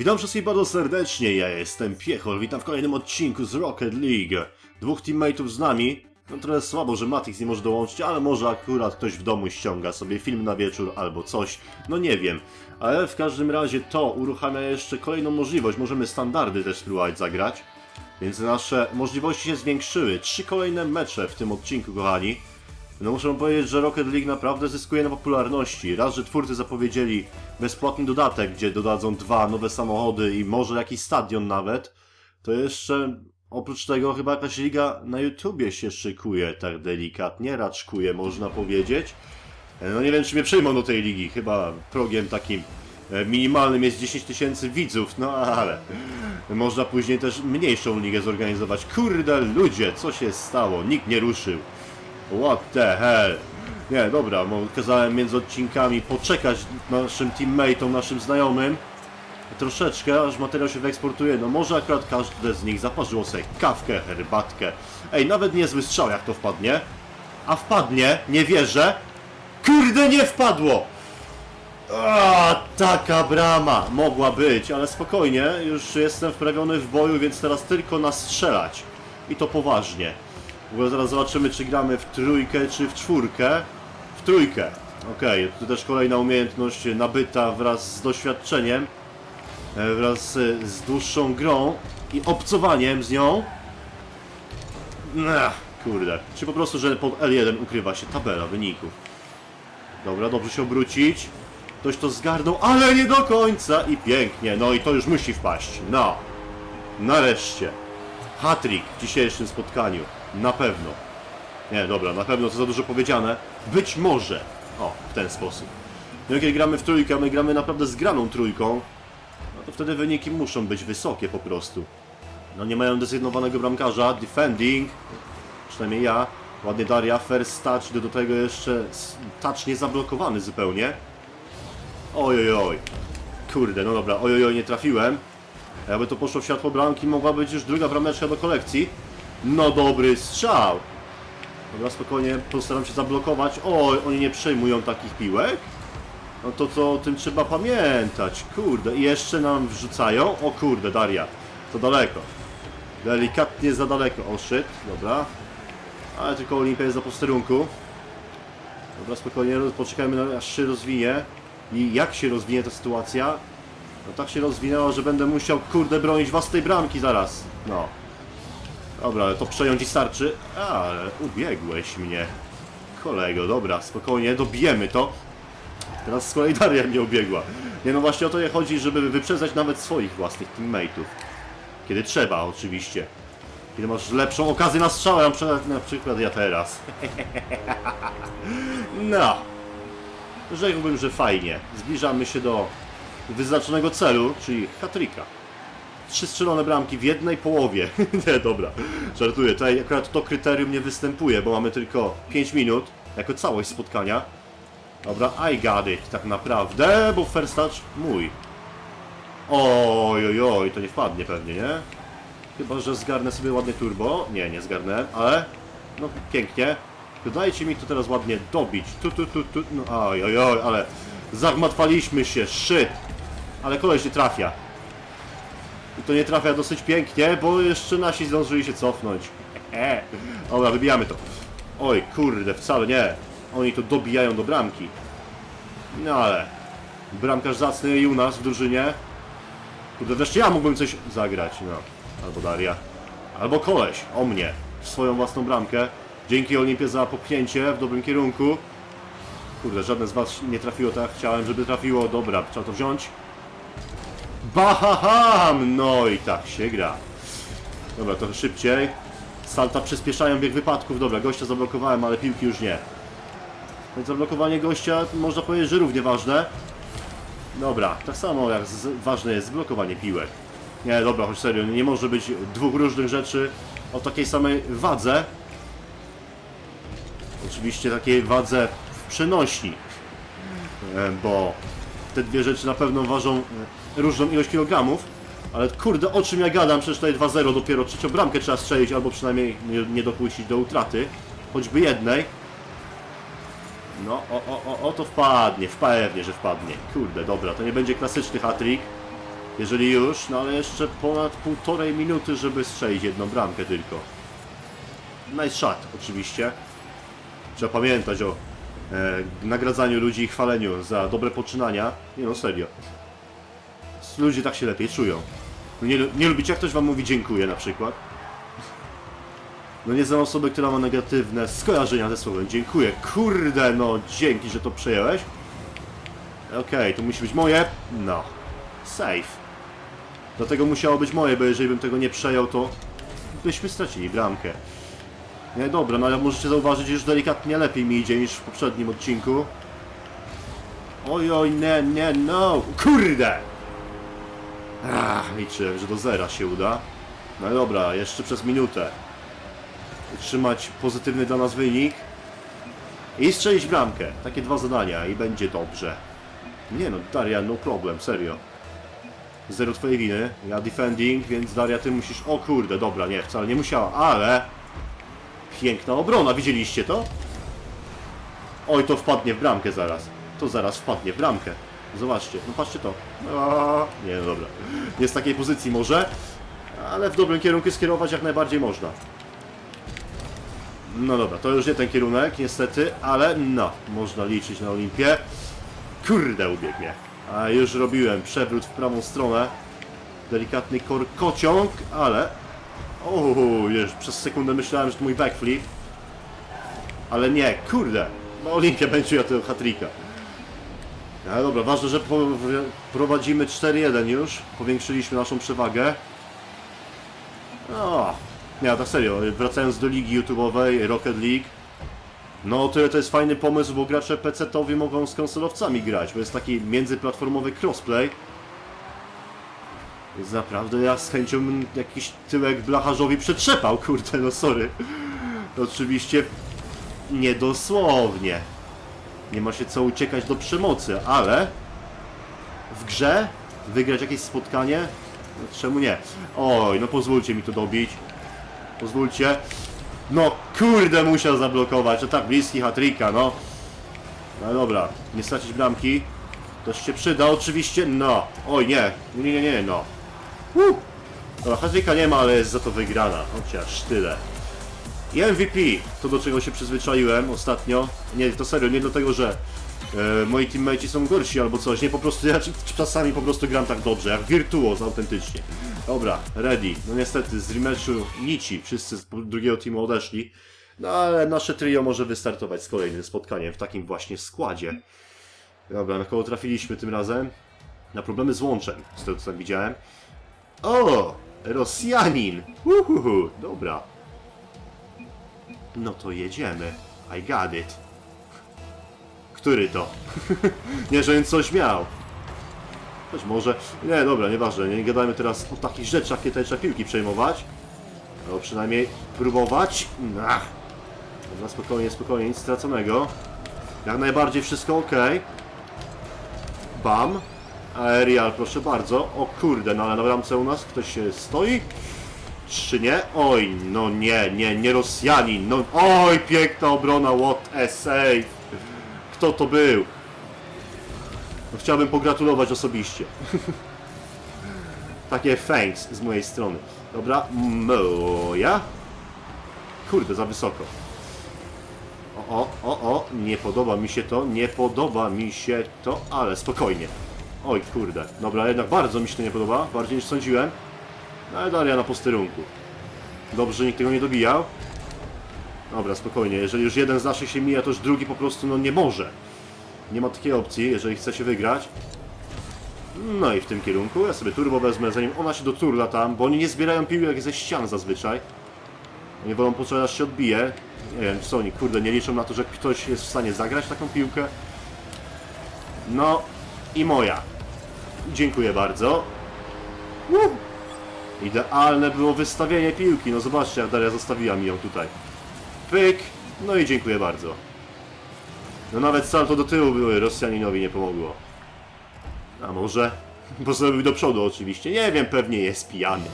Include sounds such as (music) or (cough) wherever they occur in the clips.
Witam wszystkich bardzo serdecznie, ja jestem Piechol, witam w kolejnym odcinku z Rocket League. Dwóch teammateów z nami, no trochę słabo, że Matix nie może dołączyć, ale może akurat ktoś w domu ściąga sobie film na wieczór albo coś, no nie wiem. Ale w każdym razie to uruchamia jeszcze kolejną możliwość, możemy standardy też spróbować zagrać. Więc nasze możliwości się zwiększyły. Trzy kolejne mecze w tym odcinku, kochani. No muszę powiedzieć, że Rocket League naprawdę zyskuje na popularności. Raz, że twórcy zapowiedzieli bezpłatny dodatek, gdzie dodadzą dwa nowe samochody i może jakiś stadion nawet, to jeszcze oprócz tego chyba jakaś liga na YouTubie się szykuje tak delikatnie, raczkuje można powiedzieć. No nie wiem, czy mnie przyjmą do tej ligi, chyba progiem takim e, minimalnym jest 10 tysięcy widzów, no ale można później też mniejszą ligę zorganizować. Kurde ludzie, co się stało? Nikt nie ruszył. What the hell? Nie, dobra, bo kazałem między odcinkami poczekać naszym teammateom, naszym znajomym. Troszeczkę, aż materiał się wyeksportuje. No może akurat każdy z nich zaparzyło sobie kawkę, herbatkę. Ej, nawet niezły strzał jak to wpadnie. A wpadnie, nie wierzę. Kurde, nie wpadło! A, taka brama mogła być, ale spokojnie, już jestem wprawiony w boju, więc teraz tylko nastrzelać. I to poważnie. Bo zaraz zobaczymy, czy gramy w trójkę, czy w czwórkę. W trójkę. Okej, okay, tu też kolejna umiejętność nabyta wraz z doświadczeniem. e, Wraz e, z dłuższą grą i obcowaniem z nią. Ech, kurde. Czy po prostu, że pod L1 ukrywa się tabela wyników. Dobra, dobrze się obrócić. Ktoś to zgarnął, ale nie do końca i pięknie. No i to już musi wpaść. No. Nareszcie. Hattrick w dzisiejszym spotkaniu. Na pewno. Nie, dobra, na pewno to za dużo powiedziane. Być może. O, w ten sposób. No kiedy gramy w trójkę, my gramy naprawdę zgraną trójką, no to wtedy wyniki muszą być wysokie po prostu. No nie mają desygnowanego bramkarza, defending, przynajmniej ja. Ładnie Daria, first touch, do tego jeszcze touch niezablokowany zupełnie. Oj, oj, oj. Kurde, no dobra, oj, oj, oj, nie trafiłem. Jakby to poszło w światło bramki, mogła być już druga brameczka do kolekcji. No dobry strzał. Dobra, spokojnie, postaram się zablokować. Oj, oni nie przejmują takich piłek? No to co o tym trzeba pamiętać. Kurde, i jeszcze nam wrzucają. O kurde, Daria, to daleko. Delikatnie za daleko. O shit, dobra. Ale tylko Olimpia jest za posterunku. Dobra, spokojnie, poczekajmy aż się rozwinie. I jak się rozwinie ta sytuacja? No tak się rozwinęła, że będę musiał, kurde, bronić własnej bramki zaraz. No. Dobra, ale to przejąć i starczy. A, ale ubiegłeś mnie. Kolego, dobra, spokojnie, dobijemy to. Teraz z kolei Daria mnie ubiegła. Nie no właśnie o to chodzi, żeby wyprzedzać nawet swoich własnych teammateów. Kiedy trzeba, oczywiście. Kiedy masz lepszą okazję na strzał, na przykład, ja teraz. (laughs) no. Rzekłbym, że fajnie. Zbliżamy się do wyznaczonego celu, czyli hatryka. Trzy strzelone bramki w jednej połowie. (laughs) nie, dobra, żartuję. Tutaj akurat to kryterium nie występuje, bo mamy tylko 5 minut jako całość spotkania. Dobra, I got it, tak naprawdę, bo first touch mój. Oj, oj, oj, to nie wpadnie pewnie, nie? Chyba, że zgarnę sobie ładnie turbo. Nie, nie zgarnę, ale... No, pięknie. Dajcie mi to teraz ładnie dobić. Tu, tu, tu, tu. No, oj, oj, oj, ale... Zagmatwaliśmy się, shit. Ale koleś nie trafia. I to nie trafia dosyć pięknie, bo jeszcze nasi zdążyli się cofnąć. Dobra, wybijamy to. Oj, kurde, wcale nie. Oni to dobijają do bramki. No ale... Bramkarz zacny i u nas w drużynie. Kurde, wreszcie ja mógłbym coś zagrać, no. Albo Daria. Albo koleś, o mnie. W swoją własną bramkę. Dzięki Olimpie za popchnięcie w dobrym kierunku. Kurde, żadne z was nie trafiło tak jak chciałem, żeby trafiło. Dobra, trzeba to wziąć. Bahaham! No i tak się gra. Dobra, trochę szybciej. Salta przyspieszają bieg wypadków. Dobra, gościa zablokowałem, ale piłki już nie. Więc zablokowanie gościa można powiedzieć, że równie ważne. Dobra, tak samo jak ważne jest zblokowanie piłek. Nie, dobra, choć serio, nie może być dwóch różnych rzeczy o takiej samej wadze. Oczywiście takiej wadze w przenośni. E, Bo te dwie rzeczy na pewno ważą e, różną ilość kilogramów. Ale kurde, o czym ja gadam? Przecież tutaj 2-0 dopiero trzecią bramkę trzeba strzelić, albo przynajmniej nie, nie dopuścić do utraty. Choćby jednej. No, o, o, o, o to wpadnie, pewnie, że wpadnie. Kurde, dobra, to nie będzie klasyczny hat-trick. Jeżeli już, no ale jeszcze ponad półtorej minuty, żeby strzelić jedną bramkę tylko. Nice shot, oczywiście. Trzeba pamiętać o e, nagradzaniu ludzi i chwaleniu za dobre poczynania. Nie no, serio. Ludzie tak się lepiej czują. No Nie, nie lubicie, jak ktoś wam mówi dziękuję na przykład? No nie znam osoby, która ma negatywne skojarzenia ze słowem dziękuję. Kurde, no dzięki, że to przejąłeś. Okej, to musi być moje. No. Safe. Dlatego musiało być moje, bo jeżeli bym tego nie przejął, to byśmy stracili bramkę. Nie, dobra, no ale możecie zauważyć, że już delikatnie lepiej mi idzie niż w poprzednim odcinku. Oj, oj, nie, nie, no, kurde! Ach, liczyłem, że do zera się uda. No dobra, jeszcze przez minutę. Utrzymać pozytywny dla nas wynik. I strzelić bramkę. Takie dwa zadania i będzie dobrze. Nie no, Daria, no problem, serio. Zero twojej winy. Ja defending, więc Daria, ty musisz... O kurde, dobra, nie, wcale nie musiała, ale... Piękna obrona, widzieliście to? Oj, to wpadnie w bramkę zaraz. To zaraz wpadnie w bramkę. Zobaczcie, no patrzcie to. Nie, no dobra. Nie z takiej pozycji może, ale w dobrym kierunku skierować jak najbardziej można. No dobra, to już nie ten kierunek, niestety, ale no, można liczyć na Olimpię. Kurde, ubiegnie. A już robiłem przewrót w prawą stronę. Delikatny korkociąg, ale... O, już przez sekundę myślałem, że to mój backflip. Ale nie, kurde. No Olimpia będzie ja tego hatrika. Ale dobra, ważne, że prowadzimy 4-1 już. Powiększyliśmy naszą przewagę. No, nie, tak serio, wracając do ligi YouTube'owej, Rocket League. No to, to jest fajny pomysł, bo gracze PC-towi mogą z konsolowcami grać, bo jest taki międzyplatformowy crossplay. Więc naprawdę ja z chęcią jakiś tyłek blacharzowi przetrzepał, kurde, no sorry. Oczywiście niedosłownie. Nie ma się co uciekać do przemocy, ale w grze wygrać jakieś spotkanie? No, czemu nie? Oj, no pozwólcie mi to dobić. Pozwólcie. No kurde, musiał zablokować. To tak bliski hatrika, no. No dobra, nie stracić bramki. To się przyda oczywiście. No. Oj, nie. Nie, nie, nie, no. Uh. No, hatrika nie ma, ale jest za to wygrana. Chociaż tyle. I MVP, to do czego się przyzwyczaiłem ostatnio. Nie, to serio, nie dlatego, że e, moi teammates są gorsi albo coś. Nie, po prostu ja czasami po prostu gram tak dobrze, jak wirtuoz autentycznie. Dobra, ready. No niestety z rematchu nici, wszyscy z drugiego teamu odeszli. No ale nasze trio może wystartować z kolejnym spotkaniem w takim właśnie składzie. Dobra, na kogo trafiliśmy tym razem? Na problemy z łączem, z tego co tam widziałem. O! Rosjanin! Uhuhu, dobra. No to jedziemy. I got it. Który to? (laughs) nie, że coś miał. Być może... Nie, dobra, nieważne. Nie gadajmy teraz o takich rzeczach, jakie trzeba piłki przejmować. Albo przynajmniej próbować. Ach. Dobra, spokojnie, spokojnie, nic straconego. Jak najbardziej wszystko ok. Bam. Aerial, proszę bardzo. O kurde, no ale na bramce u nas ktoś się stoi. Czy nie? Oj, no nie, nie, nie Rosjanin. No, oj, piękna obrona, what a save. Kto to był? No, chciałbym pogratulować osobiście. (laughs) Takie thanks z mojej strony. Dobra, moja. Kurde, za wysoko. O, o, o, o, nie podoba mi się to, nie podoba mi się to, ale spokojnie. Oj, kurde. Dobra, jednak bardzo mi się to nie podoba, bardziej niż sądziłem. Ale Daria na posterunku. Dobrze, że nikt tego nie dobijał. Dobra, spokojnie. Jeżeli już jeden z naszych się mija, to już drugi po prostu no nie może. Nie ma takiej opcji, jeżeli chce się wygrać. No i w tym kierunku. Ja sobie turbo wezmę, zanim ona się doturla tam, bo oni nie zbierają piłek ze ścian zazwyczaj. Oni wolą poczekać, aż się odbije. Nie wiem, co oni, kurde, nie liczą na to, że ktoś jest w stanie zagrać taką piłkę. No i moja. Dziękuję bardzo. Uh! Idealne było wystawienie piłki. No zobaczcie, jak Daria zostawiła mi ją tutaj. Pyk. No i dziękuję bardzo. No nawet salto do tyłu były, Rosjaninowi nie pomogło. A może? (laughs) Bo zrobił do przodu oczywiście. Nie wiem, pewnie jest pijany.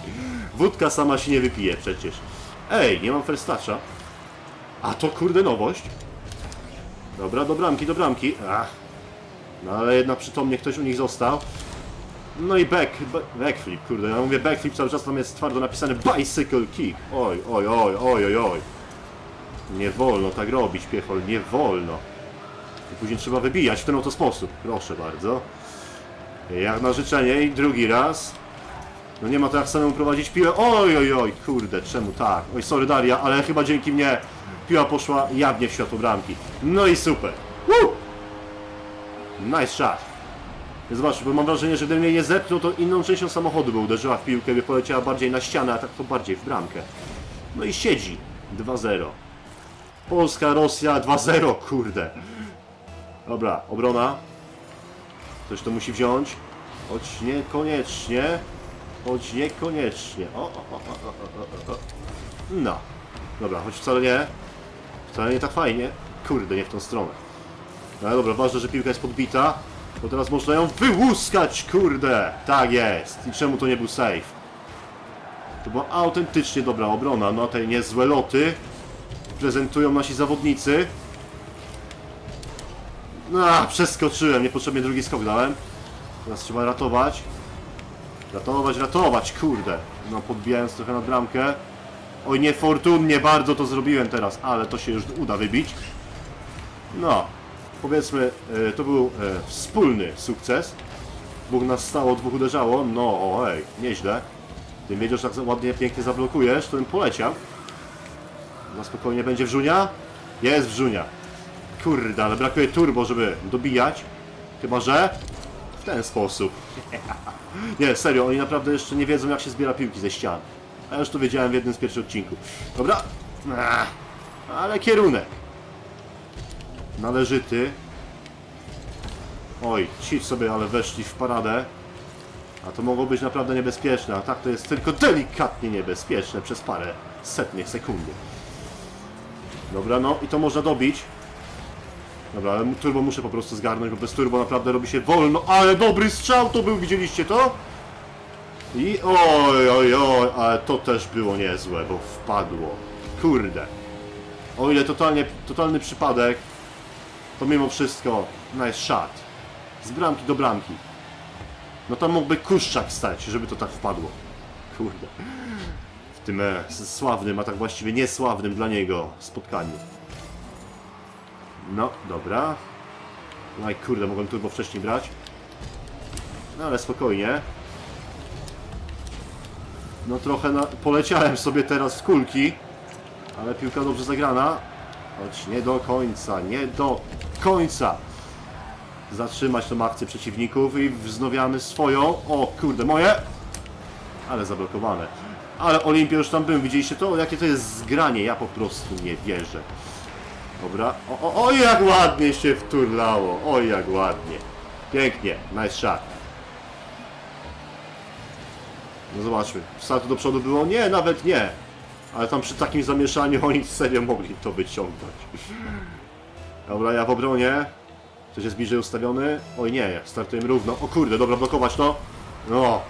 Wódka sama się nie wypije przecież. Ej, nie mam firstacza. A to kurde nowość. Dobra, do bramki, do bramki. Ach. No ale jednak przytomnie ktoś u nich został. No i back, ba- backflip, kurde, ja mówię backflip, cały czas tam jest twardo napisane bicycle kick. Oj, oj, oj, oj, oj, oj. Nie wolno tak robić, piechol, nie wolno. I później trzeba wybijać w ten oto sposób. Proszę bardzo. Jak na życzenie i drugi raz. No nie ma to jak samemu prowadzić piłę. Oj, oj, oj, kurde, czemu tak? Oj, sorry Daria, ale chyba dzięki mnie piła poszła jawnie w światło bramki. No i super. Woo! Nice shot. Zobacz, bo mam wrażenie, że gdyby mnie nie zepchnął, to inną częścią samochodu by uderzyła w piłkę, by poleciała bardziej na ścianę, a tak to bardziej w bramkę. No i siedzi. 2-0. Polska, Rosja 2-0, kurde. Dobra, obrona. Ktoś to musi wziąć. Choć niekoniecznie. Choć niekoniecznie. O, o, o, o, o, o. No. Dobra, choć wcale nie. Wcale nie tak fajnie. Kurde, nie w tą stronę. No dobra, ważne, że piłka jest podbita. Bo teraz można ją wyłuskać, kurde! Tak jest. I czemu to nie był save? To była autentycznie dobra obrona. No te niezłe loty prezentują nasi zawodnicy. No, przeskoczyłem, niepotrzebnie drugi skok dałem. Teraz trzeba ratować. Ratować, ratować, kurde. No, podbijając trochę na bramkę. Oj, niefortunnie bardzo to zrobiłem teraz, ale to się już uda wybić. No, powiedzmy, e, to był e, wspólny sukces. Dwóch nas stało, dwóch uderzało. No, oj, nieźle. Wiedział, że tak ładnie, pięknie zablokujesz, to bym poleciał. Na spokojnie będzie wrzunia? Jest wrzunia. Kurde, ale brakuje turbo, żeby dobijać. Chyba, że w ten sposób. (laughs) nie, serio, oni naprawdę jeszcze nie wiedzą, jak się zbiera piłki ze ścian. A ja już to wiedziałem w jednym z pierwszych odcinków. Dobra. Ale kierunek. Należyty. Oj, ci sobie ale weszli w paradę. A to mogło być naprawdę niebezpieczne, a tak to jest tylko delikatnie niebezpieczne przez parę setnych sekundy. Dobra, no i to można dobić. Dobra, ale turbo muszę po prostu zgarnąć, bo bez turbo naprawdę robi się wolno. Ale dobry strzał to był, widzieliście to? I oj, oj, oj, ale to też było niezłe, bo wpadło. Kurde. O ile totalnie, totalny przypadek, to mimo wszystko nice shot. Z bramki do bramki. No tam mógłby Kuszczak stać, żeby to tak wpadło. Kurde. W tym e, sławnym, a tak właściwie niesławnym dla niego spotkaniu. No, dobra. No i kurde, mogłem turbo wcześniej brać. No ale spokojnie. No trochę na... poleciałem sobie teraz kulki. Ale piłka dobrze zagrana. Choć nie do końca, nie do końca. Zatrzymać tą akcję przeciwników i wznowiamy swoją. O kurde, moje! Ale zablokowane. Ale Olimpia już tam był, widzieliście to? Jakie to jest zgranie, ja po prostu nie wierzę. Dobra, o, o, oj jak ładnie się wturlało, oj jak ładnie. Pięknie, nice shot. No zobaczmy, startu do przodu było? Nie, nawet nie. Ale tam przy takim zamieszaniu oni serio mogli to wyciągnąć. Dobra, ja w obronie. Ktoś jest bliżej ustawiony? Oj nie, startujemy równo. O kurde, dobra, blokować to. No,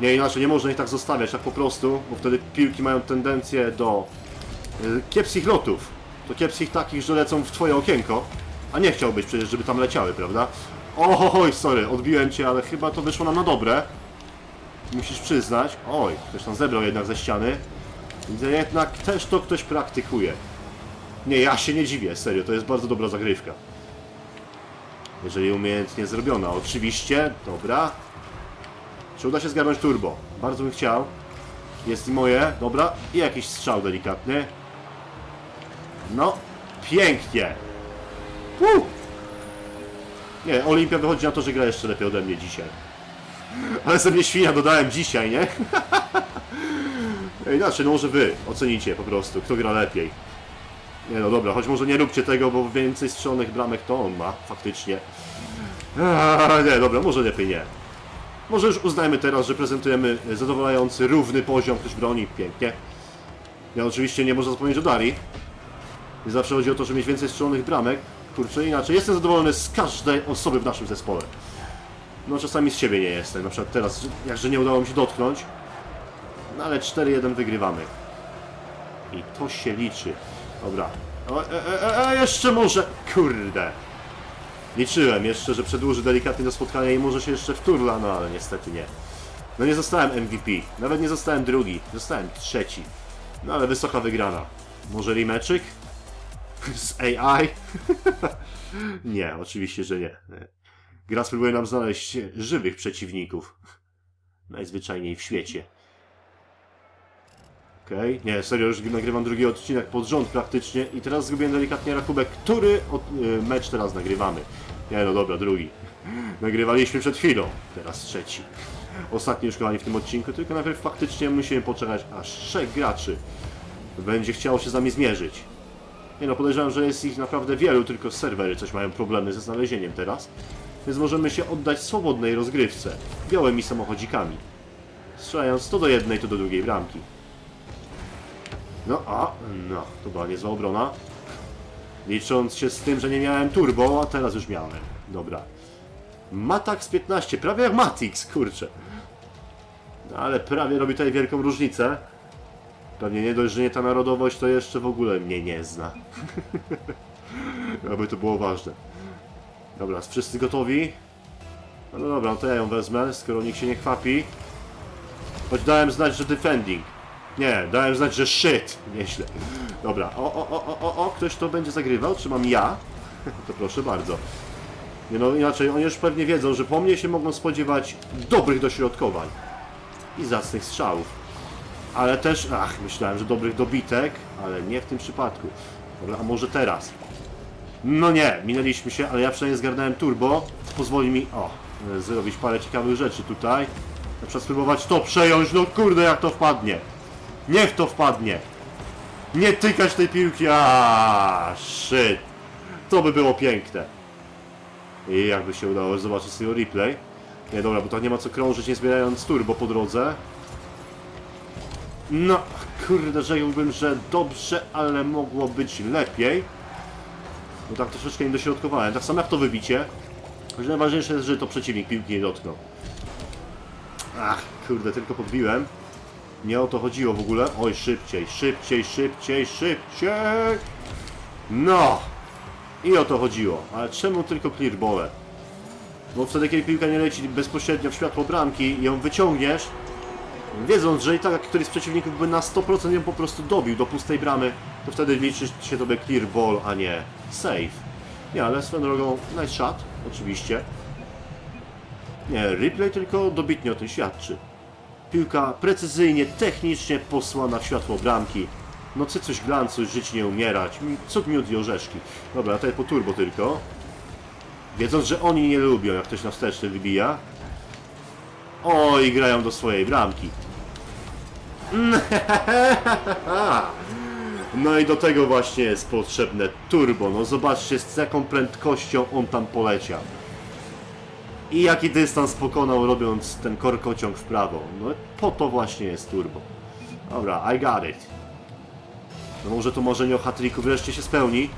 nie, inaczej nie można ich tak zostawiać, tak po prostu, bo wtedy piłki mają tendencję do y, kiepskich lotów. Do kiepskich takich, że lecą w twoje okienko. A nie chciałbyś przecież, żeby tam leciały, prawda? Oj, sorry, odbiłem cię, ale chyba to wyszło nam na dobre. Musisz przyznać. Oj, ktoś tam zebrał jednak ze ściany. Widzę jednak też to ktoś praktykuje. Nie, ja się nie dziwię, serio, to jest bardzo dobra zagrywka. Jeżeli umiejętnie zrobiona, oczywiście, dobra. Czy uda się zgarnąć turbo? Bardzo bym chciał. Jest i moje, dobra. I jakiś strzał delikatny. No, pięknie. Woo! Nie, Olimpia wychodzi na to, że gra jeszcze lepiej ode mnie dzisiaj. Ale sobie świnia dodałem dzisiaj, nie? (laughs) Inaczej, no może wy ocenicie po prostu, kto gra lepiej. Nie no dobra, choć może nie róbcie tego, bo więcej strzelonych bramek to on ma, faktycznie. Eee, nie, dobra, może lepiej nie. Może już uznajmy teraz, że prezentujemy zadowalający, równy poziom, ktoś broni, pięknie. Ja oczywiście nie można zapomnieć o Darii. I zawsze chodzi o to, żeby mieć więcej strzelonych bramek. Kurczę, inaczej jestem zadowolony z każdej osoby w naszym zespole. No czasami z siebie nie jestem, na przykład teraz, jakże nie udało mi się dotknąć. No ale 4-1 wygrywamy. I to się liczy. Dobra. O, e, e, e, e, jeszcze może. Kurde. Liczyłem jeszcze, że przedłuży delikatnie do spotkania i może się jeszcze wturla, no ale niestety nie. No nie zostałem MVP, nawet nie zostałem drugi, zostałem trzeci. No ale wysoka wygrana. Może remeczyk? (laughs) Z AI? (laughs) nie, oczywiście, że nie. Gra spróbuje nam znaleźć żywych przeciwników. Najzwyczajniej w świecie. Okej, okay. nie, serio, już nagrywam drugi odcinek pod rząd praktycznie i teraz zgubiłem delikatnie rachubek, który od, y, mecz teraz nagrywamy. Nie no dobra, drugi. (laughs) Nagrywaliśmy przed chwilą, teraz trzeci. Ostatni już kochani w tym odcinku, tylko najpierw faktycznie musimy poczekać, aż trzech graczy będzie chciało się z nami zmierzyć. Nie no, podejrzewam, że jest ich naprawdę wielu, tylko serwery coś mają problemy ze znalezieniem teraz. Więc możemy się oddać swobodnej rozgrywce, białymi samochodzikami. Strzelając to do jednej, to do drugiej bramki. No, a, no, to była niezła obrona. Licząc się z tym, że nie miałem turbo, a teraz już miałem. Dobra. Matax 15, prawie jak Matix, kurczę. No, ale prawie robi tutaj wielką różnicę. Pewnie nie dość, że nie ta narodowość, to jeszcze w ogóle mnie nie zna. (laughs) Aby to było ważne. Dobra, wszyscy gotowi? No, dobra, no to ja ją wezmę, skoro nikt się nie chwapi. Choć dałem znać, że defending. Nie, dałem znać, że shit. Nieźle. Dobra, o, o, o, o, o, ktoś to będzie zagrywał? Czy mam ja? (laughs) to proszę bardzo. Nie no, inaczej oni już pewnie wiedzą, że po mnie się mogą spodziewać dobrych dośrodkowań. I zacnych strzałów. Ale też, ach, myślałem, że dobrych dobitek, ale nie w tym przypadku. Dobra, a może teraz? No nie, minęliśmy się, ale ja przynajmniej zgarnąłem turbo. Pozwoli mi, o, zrobić parę ciekawych rzeczy tutaj. Na przykład spróbować to przejąć, no kurde jak to wpadnie. Niech to wpadnie. Nie tykać tej piłki, a shit. To by było piękne. I jakby się udało zobaczyć z tego replay. Nie, dobra, bo tak nie ma co krążyć, nie zbierając turbo po drodze. No, kurde, rzekłbym, że dobrze, ale mogło być lepiej. Bo tak troszeczkę nie dośrodkowałem. Tak samo jak to wybicie. Że najważniejsze jest, że to przeciwnik piłki nie dotknął. Ach, kurde, tylko podbiłem. Nie o to chodziło w ogóle. Oj, szybciej, szybciej, szybciej, szybciej! No! I o to chodziło. Ale czemu tylko clearbole? Bo wtedy, kiedy piłka nie leci bezpośrednio w światło bramki i ją wyciągniesz, wiedząc, że i tak któryś z przeciwników by na 100% ją po prostu dobił do pustej bramy, to wtedy liczy się tobie clear ball, a nie save. Nie, ale swoją drogą, nice shot, oczywiście. Nie, replay tylko dobitnie o tym świadczy. Piłka precyzyjnie, technicznie posłana w światło bramki. No co coś glancu, żyć nie umierać. Cud miód i orzeszki. Dobra, tutaj po turbo tylko. Wiedząc, że oni nie lubią, jak ktoś na wsteczny wybija. O, i grają do swojej bramki. (laughs) No i do tego właśnie jest potrzebne turbo. No zobaczcie z jaką prędkością on tam poleciał. I jaki dystans pokonał robiąc ten korkociąg w prawo. No po to właśnie jest turbo. Dobra, I got it. No może to marzenie o hat wreszcie się spełni.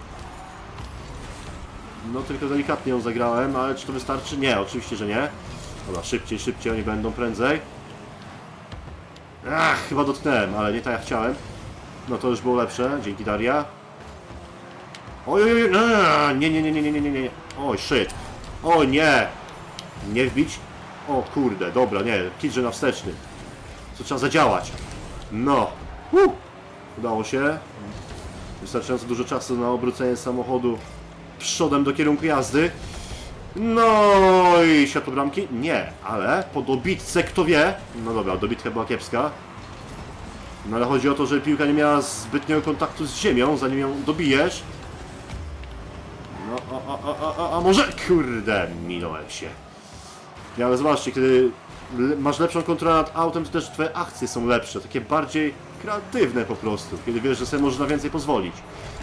No tylko delikatnie ją zagrałem, ale czy to wystarczy? Nie, oczywiście, że nie. Dobra, szybciej, szybciej, oni będą prędzej. Ach, chyba dotknąłem, ale nie tak jak chciałem. No to już było lepsze, dzięki Daria. Oj, oj, oj, nie, nie, nie, nie, nie, nie, nie, nie. Oj, shit. O nie. Nie wbić. O kurde, dobra, nie, kidże na wsteczny. Co trzeba zadziałać. No. Uh. Udało się. Wystarczająco dużo czasu na obrócenie samochodu przodem do kierunku jazdy. No i światło bramki? Nie, ale po dobitce kto wie? No dobra, dobitka była kiepska. No ale chodzi o to, że piłka nie miała zbytniego kontaktu z ziemią, zanim ją dobijesz. No, a, a, a, a, a może... Kurde, minąłem się. Nie, ale zobaczcie, kiedy masz lepszą kontrolę nad autem, to też twoje akcje są lepsze, takie bardziej kreatywne po prostu, kiedy wiesz, że sobie możesz na więcej pozwolić.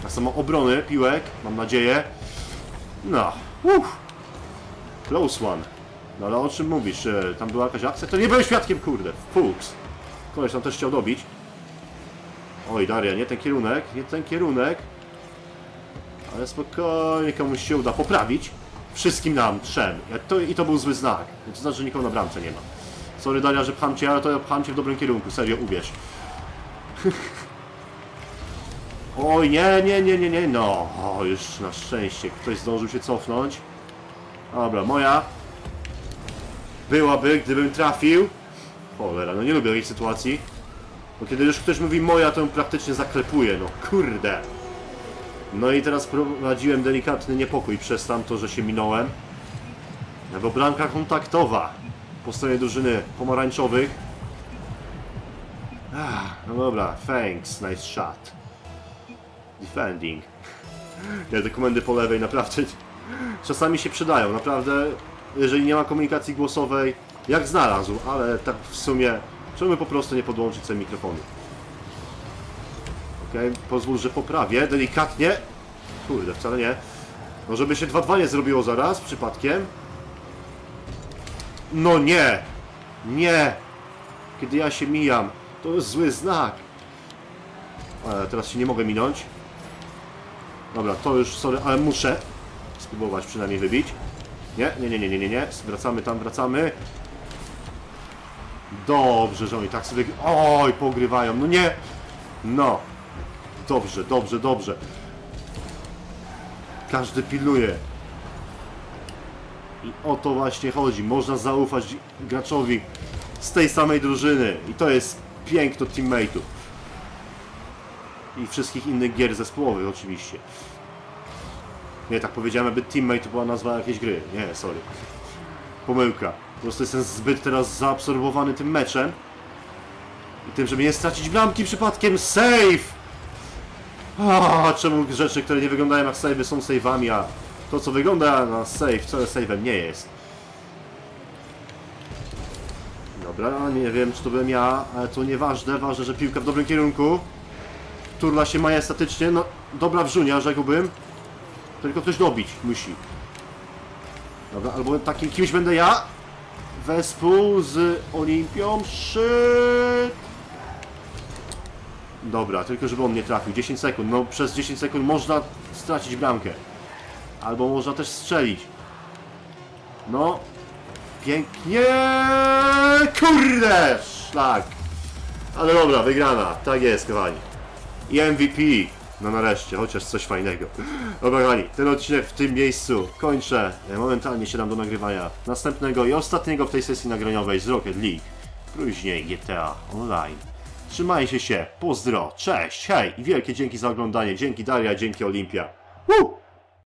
Tak samo obrony piłek, mam nadzieję. No, uff. Close one. No ale o czym mówisz? Tam była jakaś akcja? To nie byłem świadkiem, kurde. Fuchs. Koleś tam też chciał dobić. Oj, Daria, nie ten kierunek, nie ten kierunek. Ale spokojnie, komuś się uda poprawić. Wszystkim nam, trzem. To, I to był zły znak. To znaczy, że nikogo na bramce nie ma. Sorry, że pcham cię, ale to ja pcham cię w dobrym kierunku. Serio, uwierz. (laughs) Oj, nie, nie, nie, nie, nie, no. O, już na szczęście ktoś zdążył się cofnąć. Dobra, moja. Byłaby, gdybym trafił. Cholera, no nie lubię takiej sytuacji. Bo kiedy już ktoś mówi moja, to ją praktycznie zaklepuje, no kurde. No i teraz prowadziłem delikatny niepokój przez tamto, że się minąłem. Bo bramka kontaktowa po stronie drużyny pomarańczowych. Ah, no dobra, thanks, nice shot. Defending. Nie, te komendy po lewej naprawdę czasami się przydają, naprawdę. Jeżeli nie ma komunikacji głosowej, jak znalazł, ale tak w sumie, czemu po prostu nie podłączyć sobie mikrofonu? Okej, pozwól, że poprawię, delikatnie. Kurde, wcale nie. No żeby się 2-2 nie zrobiło zaraz, przypadkiem. No nie! Nie! Kiedy ja się mijam, to jest zły znak. Ale teraz się nie mogę minąć. Dobra, to już, sorry, ale muszę spróbować przynajmniej wybić. Nie, nie, nie, nie, nie, nie, nie. Wracamy tam, wracamy. Dobrze, że oni tak sobie... Oj, pogrywają. No nie! No. Dobrze, dobrze, dobrze. Każdy pilnuje. I o to właśnie chodzi. Można zaufać graczowi z tej samej drużyny. I to jest piękno teammate'ów. I wszystkich innych gier zespołowych oczywiście. Nie, tak powiedziałem, aby teammate to była nazwa jakiejś gry. Nie, sorry. Pomyłka. Po prostu jestem zbyt teraz zaabsorbowany tym meczem. I tym, żeby nie stracić bramki przypadkiem. Save! A, czemu rzeczy, które nie wyglądają jak save'y są save'ami, a to co wygląda na save, wcale save'em nie jest. Dobra, nie wiem czy to byłem ja, ale to nieważne, ważne, że piłka w dobrym kierunku. Turla się majestatycznie, no dobra wrzunia, rzekłbym. Tylko ktoś dobić musi. Dobra, albo takim kimś będę ja. Wespół z Olimpią. Shit! Dobra, tylko żeby on nie trafił. 10 sekund. No przez 10 sekund można stracić bramkę. Albo można też strzelić. No. Pięknie. Kurde! Szlak. Ale dobra, wygrana. Tak jest, kochani. I MVP. No nareszcie, chociaż coś fajnego. Dobra, kochani, ten odcinek w tym miejscu kończę. Momentalnie siadam do nagrywania następnego i ostatniego w tej sesji nagraniowej z Rocket League. Później GTA Online. Trzymajcie się, pozdro, cześć, hej i wielkie dzięki za oglądanie. Dzięki Daria, dzięki Olimpia. Woo!